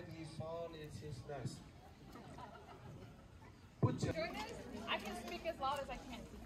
slightly fall in his. Put your... I can speak as loud as I can.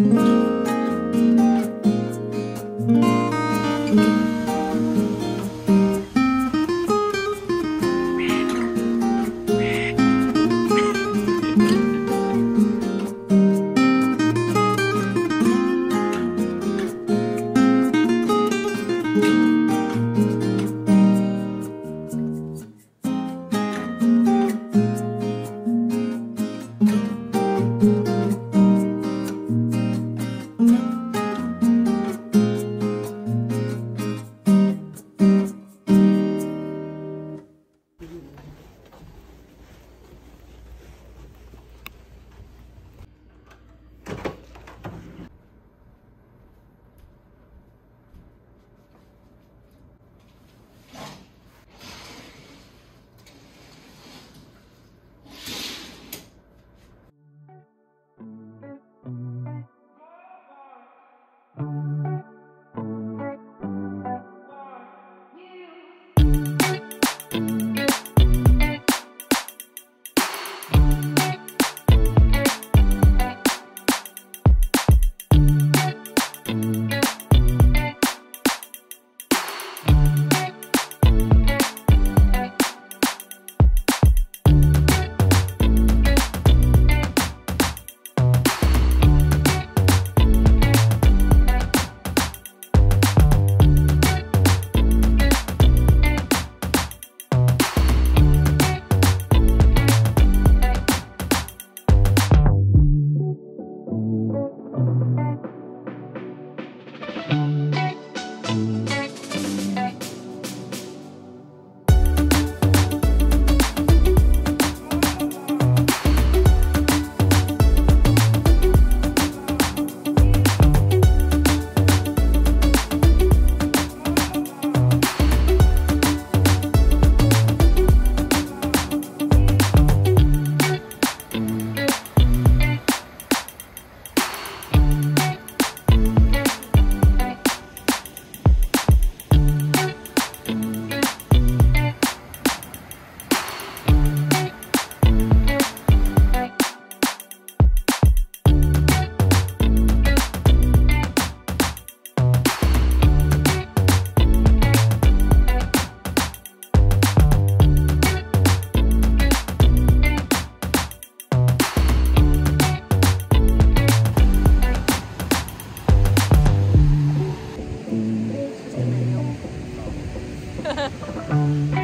Mm-hmm. thank you Música